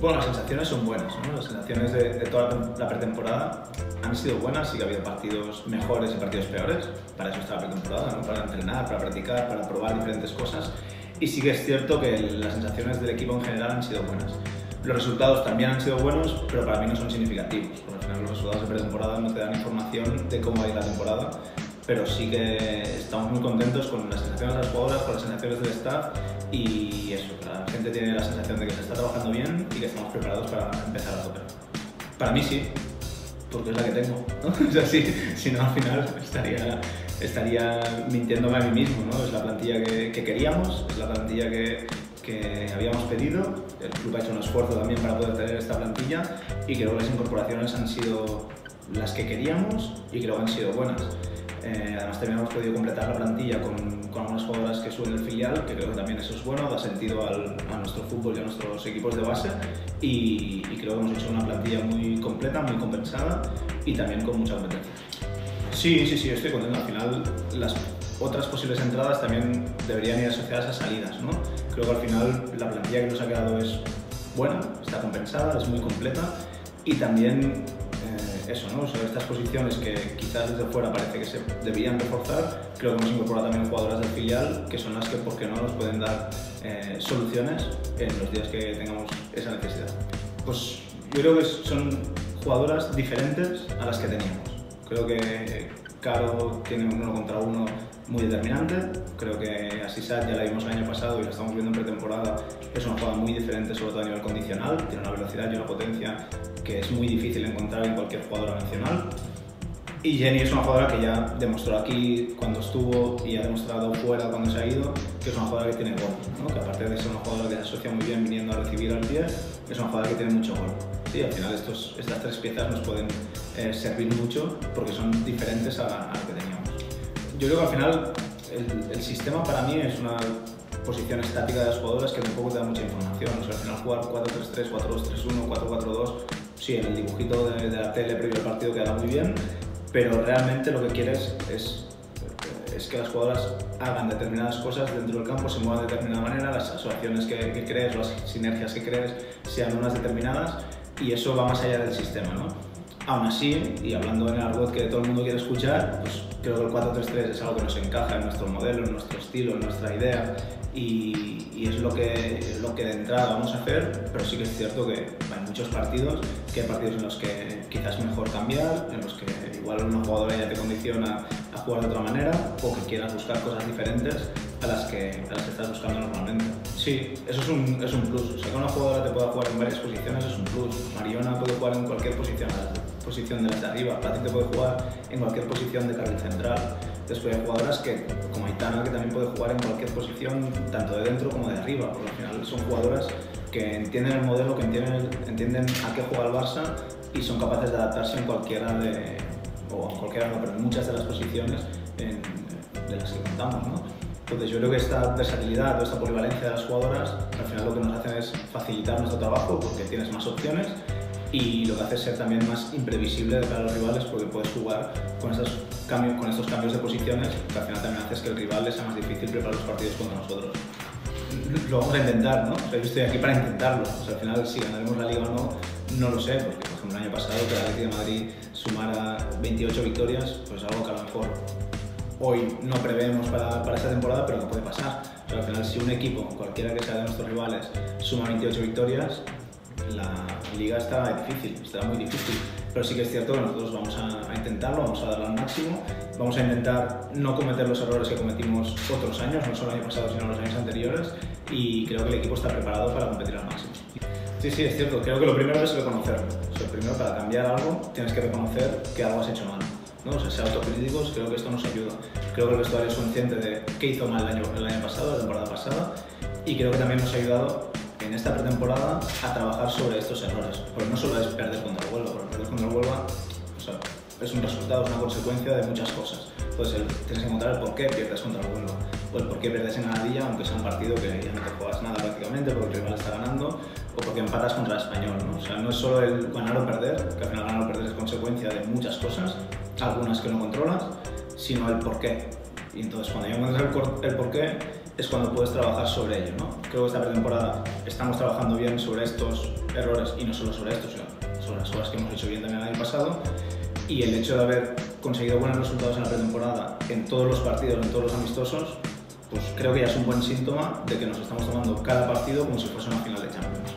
Bueno, las sensaciones son buenas, ¿no? Las sensaciones de, de, toda la pretemporada han sido buenas, sí que ha habido partidos mejores y partidos peores, para eso está la pretemporada, ¿no? Para entrenar, para practicar, para probar diferentes cosas. Y sí que es cierto que las sensaciones del equipo en general han sido buenas. Los resultados también han sido buenos, pero para mí no son significativos, porque al final los resultados de pretemporada no te dan información de cómo va a ir la temporada, pero sí que estamos muy contentos con las sensaciones de las jugadoras, con las sensaciones del staff y eso, la gente tiene la sensación de que se está trabajando bien y que estamos preparados para empezar a tope. Para mí sí, porque es la que tengo, ¿no? O sea, si, si no al final estaría, estaría mintiéndome a mí mismo, ¿no? Es la plantilla que, que queríamos, es la plantilla que, que habíamos pedido, el club ha hecho un esfuerzo también para poder tener esta plantilla y creo que las incorporaciones han sido las que queríamos y creo que han sido buenas. Eh, además también hemos podido completar la plantilla con, con algunas jugadoras que suben el filial, que creo que también eso es bueno, da sentido a nuestro fútbol y a nuestros equipos de base y, y, creo que hemos hecho una plantilla muy completa, muy compensada y también con mucha competencia. Sí, sí, sí, estoy contento. Al final las otras posibles entradas también deberían ir asociadas a salidas, ¿no? Creo que al final la plantilla que nos ha quedado es buena, está compensada, es muy completa y también eso, ¿no? Sobre estas posiciones que quizás desde fuera parece que se deberían reforzar, creo que hemos incorporado también jugadoras del filial que son las que, ¿por qué no?, nos pueden dar eh, soluciones en los días que tengamos esa necesidad. Pues yo creo que son jugadoras diferentes a las que teníamos. Creo que Caro tiene un uno contra uno muy determinante. Creo que Asisat ya la vimos el año pasado y la estamos viendo en pretemporada. Es una jugada muy diferente, sobre todo a nivel condicional. Tiene una velocidad y una potencia que es muy difícil encontrar en cualquier jugadora nacional. Y Jenny es una jugadora que ya demostró aquí cuando estuvo y ha demostrado fuera cuando se ha ido que es una jugadora que tiene gol, ¿no? que aparte de ser una jugadora que se asocia muy bien viniendo a recibir al pie, es una jugadora que tiene mucho gol. Sí, al final estos, estas tres piezas nos pueden eh, servir mucho porque son diferentes a, a, lo que teníamos. Yo creo que al final el, el sistema para mí es una posición estática de las jugadoras que tampoco te da mucha información. O sea, al final jugar 4-3-3, 4-2-3-1, 4-4-2, sí, en el dibujito de, de, la tele previo al partido queda muy bien, pero realmente lo que quieres es, es que las jugadoras hagan determinadas cosas dentro del campo, se muevan de determinada manera, las asociaciones que, que crees, las sinergias que crees sean unas determinadas y eso va más allá del sistema, ¿no? Aún así, y hablando en el argot que todo el mundo quiere escuchar, pues creo que el 4-3-3 es algo que nos encaja en nuestro modelo, en nuestro estilo, en nuestra idea y, es lo que, lo que de entrada vamos a hacer, pero sí que es cierto que hay muchos partidos, que hay partidos en los que quizás mejor cambiar, en los que igual una jugadora ya te condiciona a jugar de otra manera o que quieras buscar cosas diferentes a las que, a las que estás buscando normalmente. Sí, eso es un, es un plus. O sea, que una jugadora te pueda jugar en varias posiciones es un plus. Mariona puede jugar en cualquier posición, posición de las de arriba. Pati te puede jugar en cualquier posición de carril central. Después hay jugadoras que, como Aitana, que también puede jugar en cualquier posición, tanto de dentro como de arriba, porque al final son jugadoras que entienden el modelo, que entienden, entienden a qué juega el Barça y son capaces de adaptarse en cualquiera de, o en cualquiera no, pero en muchas de las posiciones en, de las que contamos, ¿no? Entonces yo creo que esta versatilidad o esta polivalencia de las jugadoras al final lo que nos hacen es facilitar nuestro trabajo porque tienes más opciones y lo que hace es ser también más imprevisible de cara a los rivales porque puedes jugar con estos cambios, estos cambios de posiciones que al final también haces que el rival sea más difícil preparar los partidos contra nosotros. Lo vamos a intentar, ¿no? O sea, yo estoy aquí para intentarlo. O al final si ganaremos la liga o no, no lo sé, el año pasado que el Atlético de Madrid sumara 28 victorias, pues algo que a lo mejor hoy no prevemos para, para, esta temporada, pero que puede pasar. O sea, al final, si un equipo, cualquiera que sea de nuestros rivales, suma 28 victorias, la liga está difícil, estará muy difícil. Pero sí que es cierto que nosotros vamos a, a, intentarlo, vamos a darlo al máximo, vamos a intentar no cometer los errores que cometimos otros años, no solo el año pasado, sino los años anteriores, y creo que el equipo está preparado para competir al máximo. Sí, sí, es cierto. Creo que lo primero es reconocerlo. Primero, para cambiar algo, tienes que reconocer que algo has hecho mal. ¿no? O sea, ser autocríticos, creo que esto nos ayuda. Creo que el vestuario es consciente de qué hizo mal el año, el año pasado, la temporada pasada, y creo que también nos ha ayudado en esta pretemporada a trabajar sobre estos errores. Porque no solo es perder contra el Huelva, porque perder contra el Huelva o es un resultado, es una consecuencia de muchas cosas. Entonces, tienes que encontrar el por qué pierdes contra el Huelva, o el por qué pierdes en Ganadilla, aunque sea un partido que ya no te juegas nada prácticamente, porque el rival está ganando, o porque empatas contra el español. ¿no? O sea, no es solo el ganar o perder, que al final ganar o perder es consecuencia de muchas cosas, algunas que no controlas, sino el por qué. Y entonces cuando ya encuentras el, el por qué, es cuando puedes trabajar sobre ello. ¿no? Creo que esta pretemporada estamos trabajando bien sobre estos errores y no solo sobre estos, sino sobre las cosas que hemos hecho bien también el año pasado. Y el hecho de haber conseguido buenos resultados en la pretemporada, en todos los partidos, en todos los amistosos, pues creo que ya es un buen síntoma de que nos estamos tomando cada partido como si fuese una final de Champions.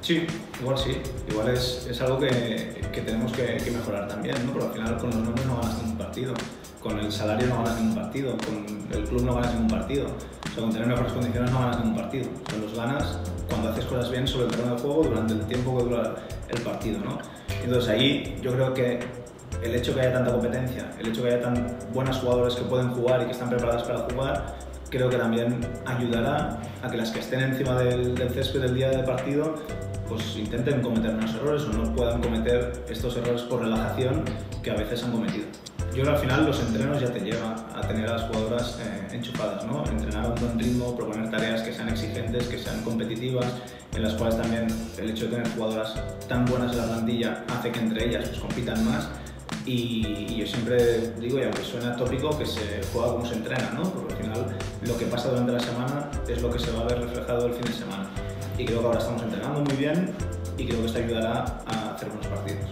Sí, igual sí. Igual es, es algo que, que tenemos que, que, mejorar también, ¿no? Porque al final con los nombres no ganas ningún partido, con el salario no ganas ningún partido, con el club no ganas ningún partido, o sea, con tener mejores condiciones no ganas ningún partido. O sea, los ganas cuando haces cosas bien sobre el terreno de juego durante el tiempo que dura el partido, ¿no? Entonces ahí yo creo que el hecho que haya tanta competencia, el hecho que haya tan buenas jugadores que pueden jugar y que están preparadas para jugar, creo que también ayudará a que las que estén encima del, del césped del día de partido pues intenten cometer menos errores o no puedan cometer estos errores por relajación que a veces han cometido. Yo creo que al final los entrenos ya te llevan a tener a las jugadoras eh, enchufadas, ¿no? Entrenar a un buen ritmo, proponer tareas que sean exigentes, que sean competitivas, en las cuales también el hecho de tener jugadoras tan buenas en la plantilla hace que entre ellas pues, compitan más y, yo siempre digo, y aunque suena tópico, que se juega como se entrena, ¿no? Porque al final lo que pasa durante la semana es lo que se va a ver reflejado el fin de semana y creo que ahora estamos entrenando muy bien y creo que esto ayudará a hacer buenos partidos.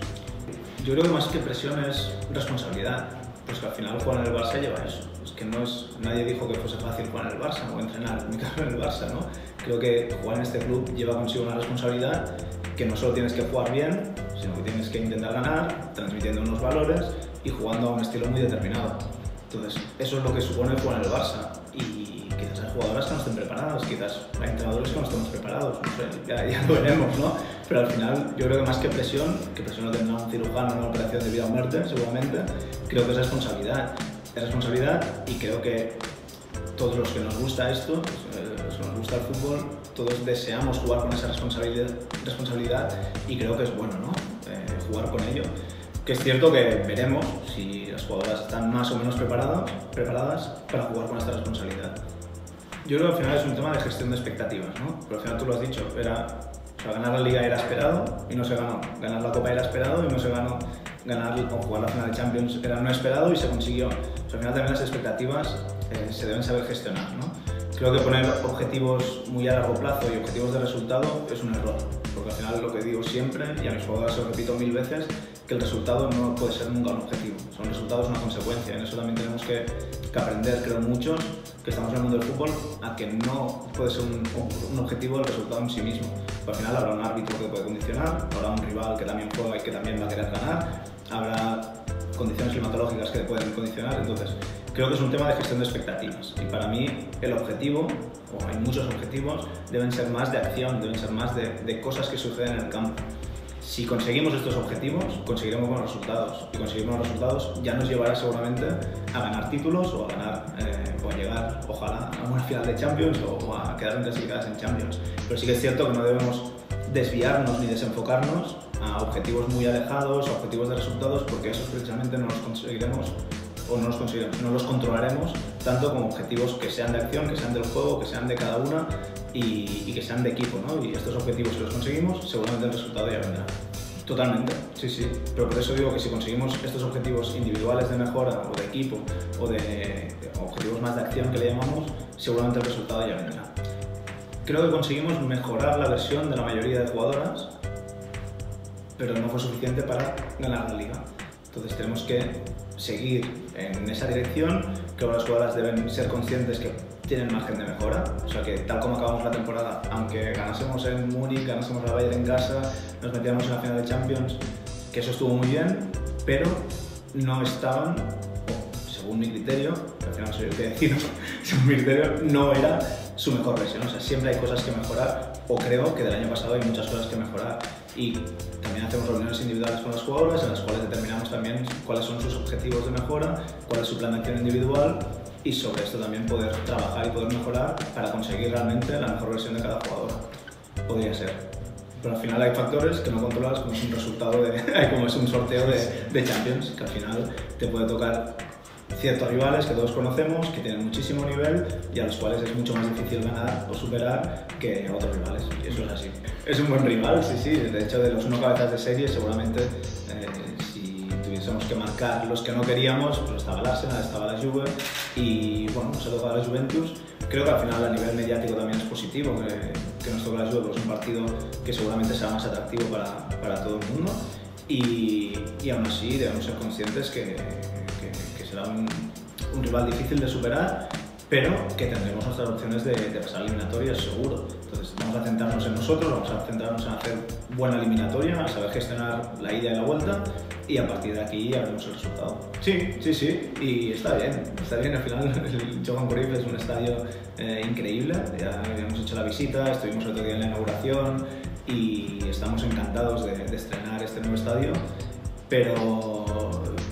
Yo creo que más que presión es responsabilidad, pues que al final jugar en el Barça lleva eso. Es que no es, nadie dijo que fuese fácil jugar en el Barça o entrenar, en el Barça, ¿no? Creo que jugar en este club lleva consigo una responsabilidad que no solo tienes que jugar bien, sino que tienes que intentar ganar, transmitiendo unos valores y jugando a un estilo muy determinado. Entonces, eso es lo que supone jugar en el Barça. Y quizás hay jugadoras que no estén preparadas, quizás hay entrenadores que no estemos preparados, no sé, ya, ya, lo veremos, ¿no? Pero al final, yo creo que más que presión, que presión lo tendrá un cirujano en una operación de vida o muerte, seguramente, creo que es responsabilidad. Es responsabilidad y creo que todos los que nos gusta esto, nos gusta el fútbol, todos deseamos jugar con esa responsabilidad, responsabilidad y creo que es bueno, ¿no? Eh, jugar con ello que es cierto que veremos si las jugadoras están más o menos preparadas, preparadas para jugar con esta responsabilidad. Yo creo que al final es un tema de gestión de expectativas, ¿no? Pero al final tú lo has dicho, era, o sea, ganar la liga era esperado y no se ganó, ganar la copa era esperado y no se ganó, ganar o jugar la final de Champions era no esperado y se consiguió. O sea, al final también las expectativas eh, se deben saber gestionar, ¿no? Creo que poner objetivos muy a largo plazo y objetivos de resultado es un error, porque al final lo que digo siempre, y a mis jugadores lo repito mil veces, que el resultado no puede ser nunca un objetivo, son resultados una consecuencia. En eso también tenemos que, aprender, creo muchos, que estamos en el mundo del fútbol, a que no puede ser un, objetivo el resultado en sí mismo. Porque al final habrá un árbitro que puede condicionar, habrá un rival que también juega y que también va a querer ganar, habrá condiciones climatológicas que pueden condicionar. Entonces, creo que es un tema de gestión de expectativas. Y para mí, el objetivo, o hay muchos objetivos, deben ser más de acción, deben ser más de, de cosas que suceden en el campo. Si conseguimos estos objetivos, conseguiremos buenos resultados. Y conseguir buenos resultados ya nos llevará seguramente a ganar títulos o a ganar eh, o a llegar, ojalá, a una final de Champions o, o a quedar clasificadas en Champions. Pero sí que es cierto que no debemos desviarnos ni desenfocarnos a objetivos muy alejados, a objetivos de resultados, porque esos precisamente no los conseguiremos o no los, no los controlaremos tanto como objetivos que sean de acción, que sean del juego, que sean de cada una y, y que sean de equipo. ¿no? Y estos objetivos, si los conseguimos, seguramente el resultado ya vendrá. Totalmente, sí, sí. Pero por eso digo que si conseguimos estos objetivos individuales de mejora o de equipo o de objetivos más de acción que le llamamos, seguramente el resultado ya vendrá. Creo que conseguimos mejorar la versión de la mayoría de jugadoras, pero no fue suficiente para ganar la liga. Entonces tenemos que seguir en esa dirección, que las jugadoras deben ser conscientes que tienen margen de mejora, o sea que tal como acabamos la temporada, aunque ganásemos en Múnich, ganásemos la Bayern en casa, nos metíamos en la final de Champions, que eso estuvo muy bien, pero no estaban, según mi criterio, que al final soy el que decido, según mi criterio, no era su mejor versión, o sea, siempre hay cosas que mejorar, o creo que del año pasado hay muchas cosas que mejorar, y también hacemos reuniones individuales con las jugadoras en las cuales determinamos también cuáles son sus objetivos de mejora, cuál es su plan de acción individual y sobre esto también poder trabajar y poder mejorar para conseguir realmente la mejor versión de cada jugadora. Podría ser. Pero al final hay factores que no controlas, como es un resultado de, como es un sorteo de, de Champions, que al final te puede tocar ciertos rivales que todos conocemos, que tienen muchísimo nivel y a los cuales es mucho más difícil ganar o superar que otros rivales. Y eso es así. Es un buen rival, sí, sí. De hecho, de los uno cabezas de serie, seguramente eh, si tuviésemos que marcar los que no queríamos, pues estaba el Arsenal, estaba la Juve y bueno, nos ha tocado la Juventus. Creo que al final a nivel mediático también es positivo que, que nos toque la Juve, porque es un partido que seguramente será más atractivo para, para todo el mundo y, y, aún así debemos ser conscientes que será un, un rival difícil de superar pero que tendremos nuestras opciones de, de pasar eliminatorias seguro. Entonces vamos a centrarnos en nosotros, vamos a centrarnos en hacer buena eliminatoria, a saber gestionar la ida y la vuelta y a partir de aquí ya veremos el resultado. Sí, sí, sí, y está bien, está bien, al final el Johan Cruyff es un estadio eh, increíble, ya hemos hecho la visita, estuvimos el otro día en la inauguración y estamos encantados de, de estrenar este nuevo estadio, pero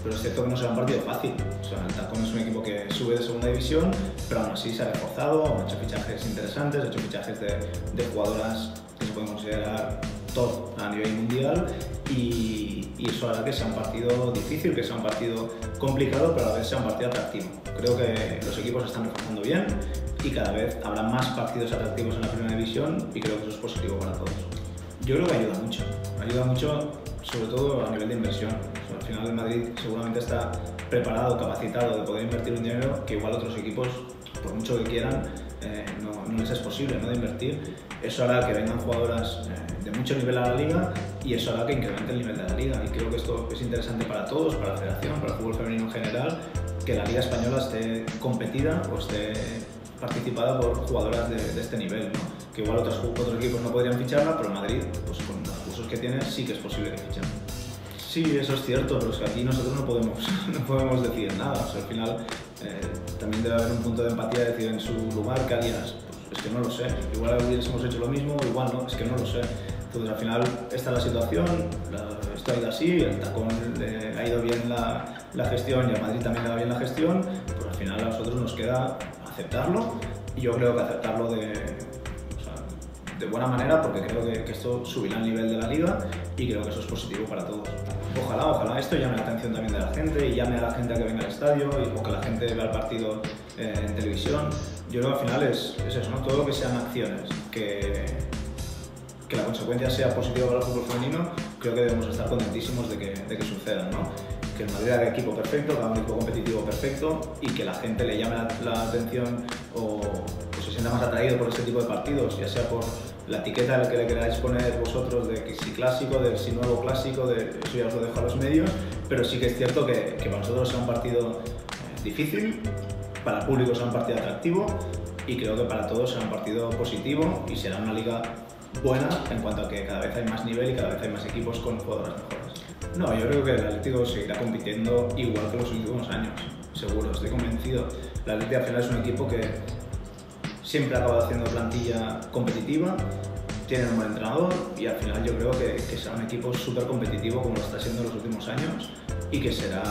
pero es cierto que no será un partido fácil. O sea, el Tacón es un equipo que sube de segunda división, pero aún así se ha reforzado, ha hecho fichajes interesantes, ha hecho fichajes de, de jugadoras que se pueden considerar top a nivel mundial y, y, eso hará que sea un partido difícil, que sea un partido complicado, pero a la vez sea un partido atractivo. Creo que los equipos están reforzando bien y cada vez habrá más partidos atractivos en la primera división y creo que eso es positivo para todos. Yo creo que ayuda mucho, ayuda mucho sobre todo a nivel de inversión. al final el Madrid seguramente está preparado, capacitado de poder invertir un dinero que igual otros equipos, por mucho que quieran, eh, no, no, les es posible ¿no? de invertir. Eso hará que vengan jugadoras eh, de mucho nivel a la liga y eso hará que incremente el nivel de la liga. Y creo que esto es interesante para todos, para la federación, para el fútbol femenino en general, que la liga española esté competida o esté participada por jugadoras de, de este nivel. ¿no? Que igual otros, otros equipos no podrían ficharla, pero Madrid, pues con los recursos que tiene, sí que es posible que fichen. Sí, eso es cierto, pero es que aquí nosotros no podemos, no podemos decidir nada. O sea, al final eh, también debe haber un punto de empatía de decir en su lugar qué harías. Pues es que no lo sé. Igual hubiésemos hecho lo mismo, igual no, es que no lo sé. Entonces al final esta es la situación, la, esto ha ido así, el tacón le ha ido bien la, la, gestión y a Madrid también le va bien la gestión, pues al final a nosotros nos queda aceptarlo y yo creo que aceptarlo de, de buena manera porque creo que, esto subirá el nivel de la liga y creo que eso es positivo para todos. Ojalá, ojalá esto llame la atención también de la gente y llame a la gente a que venga al estadio y, o que la gente vea el partido eh, en televisión. Yo creo que al final es, es eso, ¿no? todo lo que sean acciones que, que la consecuencia sea positiva para el fútbol femenino, creo que debemos estar contentísimos de que, de que sucedan. ¿no? Que el Madrid haga equipo perfecto, que haga un equipo competitivo perfecto y que la gente le llame la, atención o, o, se sienta más atraído por este tipo de partidos, ya sea por la etiqueta que le queráis poner vosotros de que si clásico, de si nuevo clásico, de, eso ya os lo dejo a los medios, pero sí que es cierto que, que para nosotros sea un partido eh, difícil, para el público sea un partido atractivo y creo que para todos será un partido positivo y será una liga buena en cuanto a que cada vez hay más nivel y cada vez hay más equipos con jugadoras mejores. No, yo creo que el Atlético seguirá compitiendo igual que los últimos años, seguro, estoy convencido. El Atlético al final es un equipo que siempre acaba haciendo plantilla competitiva, tiene un buen entrenador y al final yo creo que, que será un equipo súper competitivo como lo está siendo en los últimos años y que será